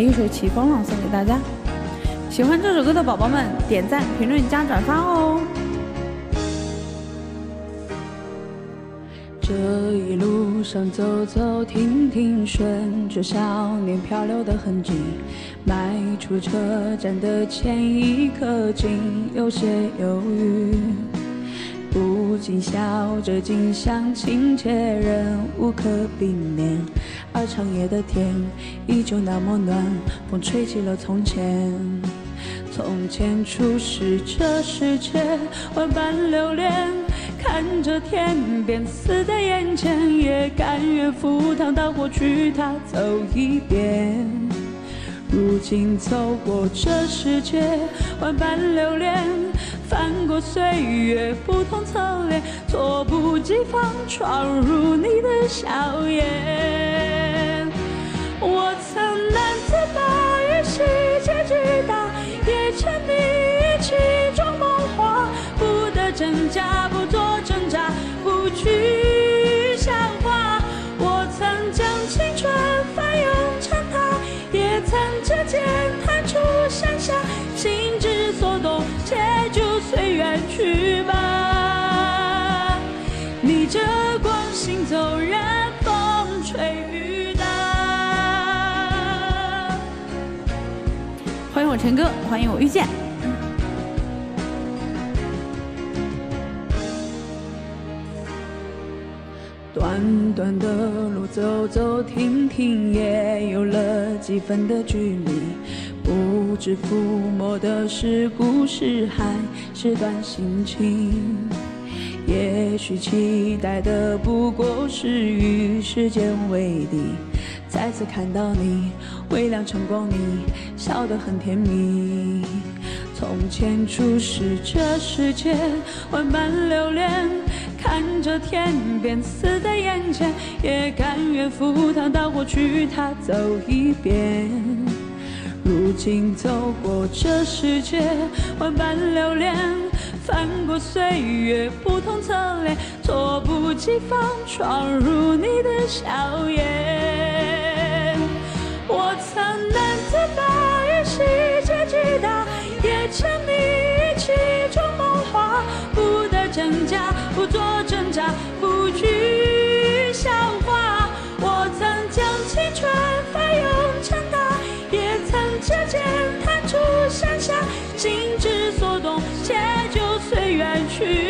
一首《起风了》送给大家。喜欢这首歌的宝宝们，点赞、评论、加转发哦！这一路上走走停停，顺着少年漂流的痕迹，迈出车站的前一刻，竟有些犹豫。不禁笑着，景象亲切，人无可避免。而长夜的天依旧那么暖，风吹起了从前。从前初识这世界，万般留恋，看着天边死在眼前，也甘愿赴汤蹈火去它走一遍。如今走过这世界，万般留恋，翻过岁月不同侧脸，猝不及防闯入你的笑颜。也曾指尖弹出盛夏，心之所动，且就随缘去吧。逆着光行走，任风吹雨打。欢迎我陈哥，欢迎我遇见。短短的路走走停停，也有了几分的距离。不知抚摸的是故事，还是段心情？也许期待的不过是与时间为敌。再次看到你，微亮晨光，里笑得很甜蜜。从前初识这世界，万般留恋，看着天边死在眼前，也甘愿赴汤蹈火去它走一遍。如今走过这世界，万般留恋，翻过岁月不同侧脸，猝不及防闯入你的笑颜。挣扎，不做挣扎，不去消化。我曾将青春翻涌成她，也曾指尖弹出盛夏，心之所动，且就随缘去